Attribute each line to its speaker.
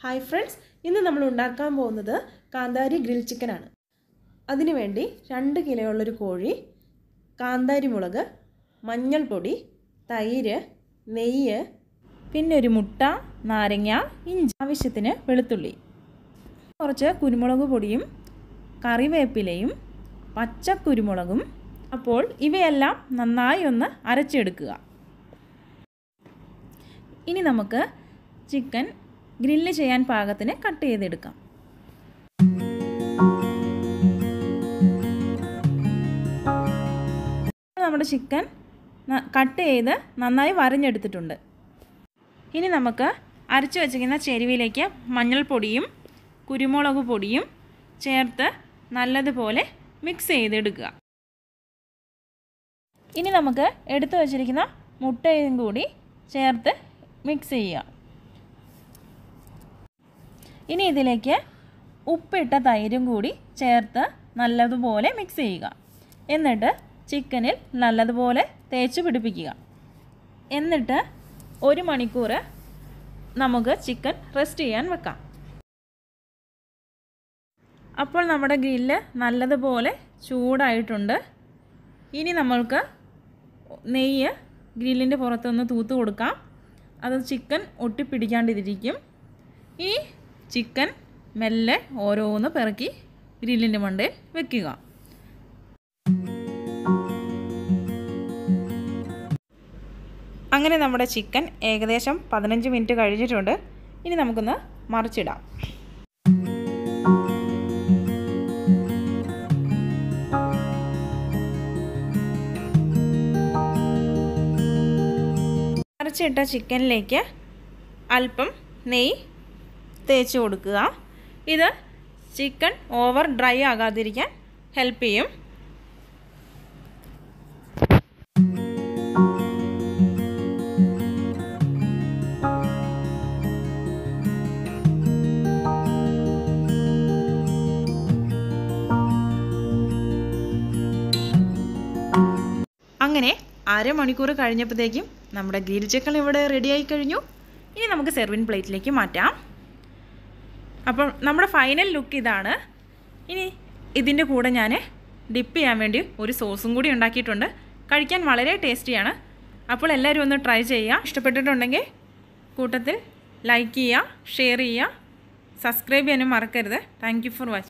Speaker 1: Hi friends ഇന്ന് നമ്മൾ ഉണ്ടാക്കാൻ പോകുന്നത് കാന്താരി ഗ്രിൽ ചിക്കനാണ് അതിനുവേണ്ടി രണ്ട് കിലോയുള്ളൊരു കോഴി കാന്താരി മുളക് മഞ്ഞൾപ്പൊടി തൈര് നെയ്യ്
Speaker 2: പിന്നെ ഒരു മുട്ട നാരങ്ങ ഇഞ്ചി ആവശ്യത്തിന് വെളുത്തുള്ളി. കുറച്ച് കുരുമുളക് പൊടിയും കറിവേപ്പിലയും പച്ചക്കുരുമുളകും അപ്പോൾ ഇവയെല്ലാം നന്നായി ഒന്ന് അരച്ചെടുക്കുക. ഇനി നമുക്ക് ചിക്കൻ ഗ്രില്ല് ചെയ്യാൻ പാകത്തിന് കട്ട് ചെയ്തെടുക്കാം. നമ്മുടെ ചിക്കൻ കട്ട് ചെയ്ത് നന്നായി വരഞ്ഞെടുത്തിട്ടുണ്ട്. ഇനി നമുക്ക് അരച്ച് വച്ചിരിക്കുന്ന ചെരുവിലേക്ക് മഞ്ഞൾപ്പൊടിയും കുരുമുളക് പൊടിയും ചേർത്ത് നല്ലതുപോലെ മിക്സ് ചെയ്തെടുക്കുക. ഇനി നമുക്ക് എടുത്തു വച്ചിരിക്കുന്ന മുട്ടയും കൂടി ചേർത്ത് മിക്സ് ചെയ്യുക. ഇനി ഇതിലേക്ക് ഉപ്പിട്ട തൈരും കൂടി ചേർത്ത് നല്ലതുപോലെ മിക്സ് ചെയ്യുക. എന്നിട്ട് ചിക്കനിൽ നല്ലതുപോലെ തേച്ച് പിടിപ്പിക്കുക. എന്നിട്ട് ഒരു മണിക്കൂർ നമുക്ക് ചിക്കൻ റെസ്റ്റ് ചെയ്യാൻ വെക്കാം. അപ്പോൾ നമ്മുടെ ഗ്രില്ല് നല്ലതുപോലെ ചൂടായിട്ടുണ്ട്. ഇനി നമ്മൾക്ക് നെയ്യ് ഗ്രില്ലിന്റെ പുറത്തൊന്ന് തൂത്ത് കൊടുക്കാം. അത് ചിക്കൻ ഒട്ടിപ്പിടിക്കാണ്ടിരിക്കും. ഈ ചിക്കൻ മെല്ലെ ഓരോന്ന് പിറക്കി ഗ്രില്ലിന്റെ മണ്ടയിൽ വെക്കുക. അങ്ങനെ നമ്മുടെ ചിക്കൻ ഏകദേശം പതിനഞ്ച് മിനിറ്റ് കഴിഞ്ഞിട്ടുണ്ട്. ഇനി നമുക്കൊന്ന് മറിച്ചിടാം. മറിച്ചിട്ട ചിക്കനിലേക്ക് അല്പം നെയ്യ് തേച്ച് കൊടുക്കുക. ഇത് ചിക്കൻ ഓവർ ഡ്രൈ ആകാതിരിക്കാൻ ഹെൽപ്പ് ചെയ്യും. അങ്ങനെ അരമണിക്കൂർ കഴിഞ്ഞപ്പോഴത്തേക്കും നമ്മുടെ ഗ്രിൽ ചിക്കൻ ഇവിടെ റെഡിയായി കഴിഞ്ഞു. ഇനി നമുക്ക് സെർവിൻ പ്ലേറ്റിലേക്ക് മാറ്റാം. അപ്പോൾ നമ്മുടെ ഫൈനൽ ലുക്ക് ഇതാണ്. ഇനി ഇതിന്റെ കൂടെ ഞാൻ ഡിപ്പ് ചെയ്യാൻ വേണ്ടി ഒരു സോസും കൂടി ഉണ്ടാക്കിയിട്ടുണ്ട്. കഴിക്കാൻ വളരെ ടേസ്റ്റിയാണ് അപ്പോൾ എല്ലാവരും ഒന്ന് ട്രൈ ചെയ്യുക. ഇഷ്ടപ്പെട്ടിട്ടുണ്ടെങ്കിൽ കൂട്ടത്തിൽ ലൈക്ക് ചെയ്യുക ഷെയർ ചെയ്യുക. സബ്സ്ക്രൈബ് ചെയ്യാനും മറക്കരുത്. Thank for watching